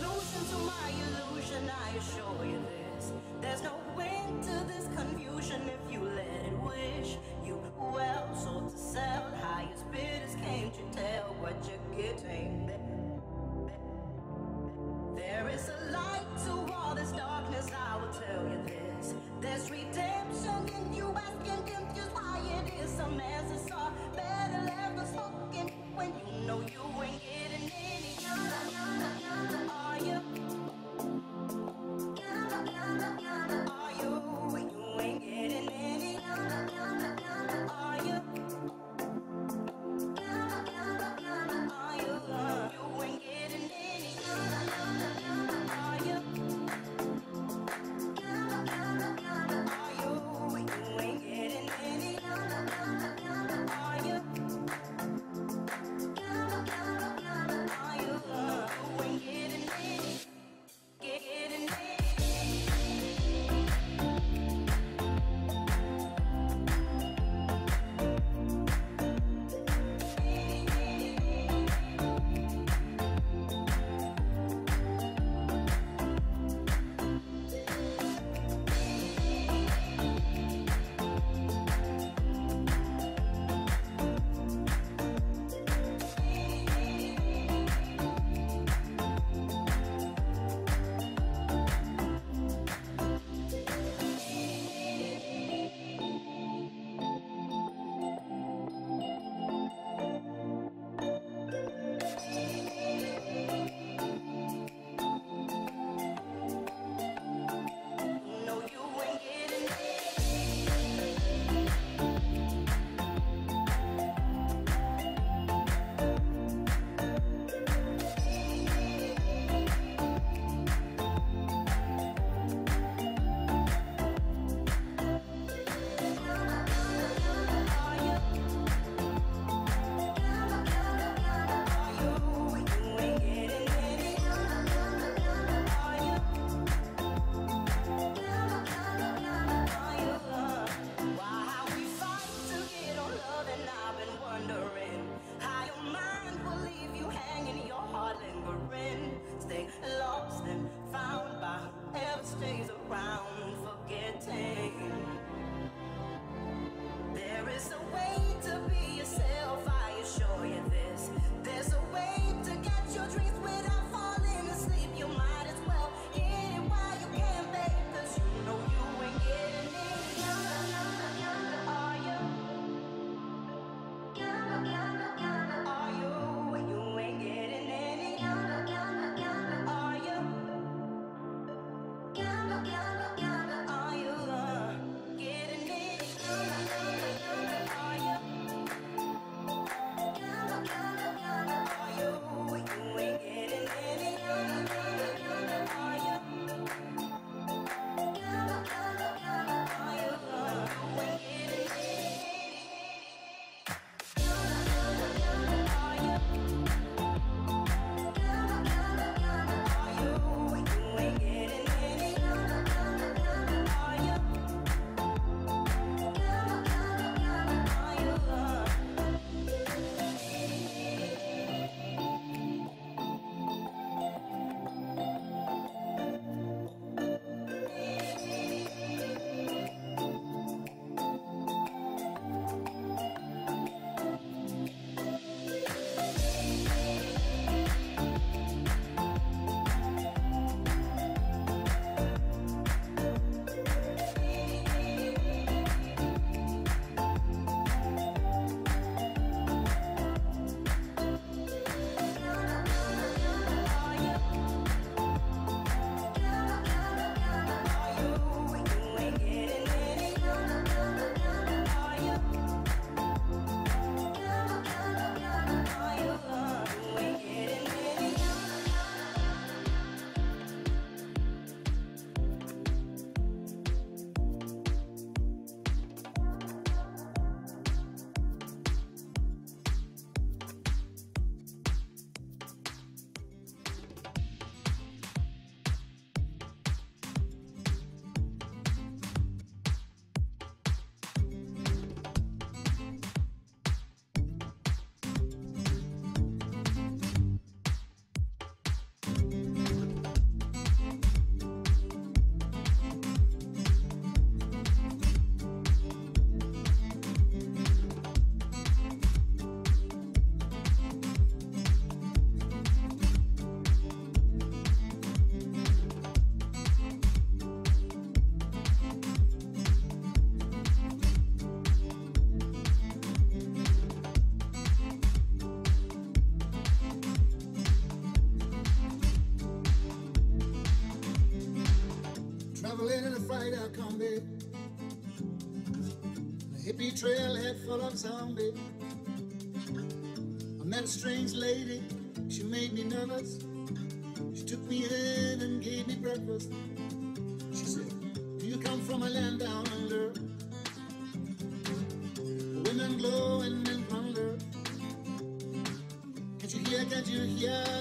no to my illusion, I assure you this. There's no spider Kombi. A hippie trailhead full of zombies. I met a strange lady, she made me nervous. She took me in and gave me breakfast. She said, Do you come from a land down under? Women glowing and plunder. Can't you hear, can't you hear?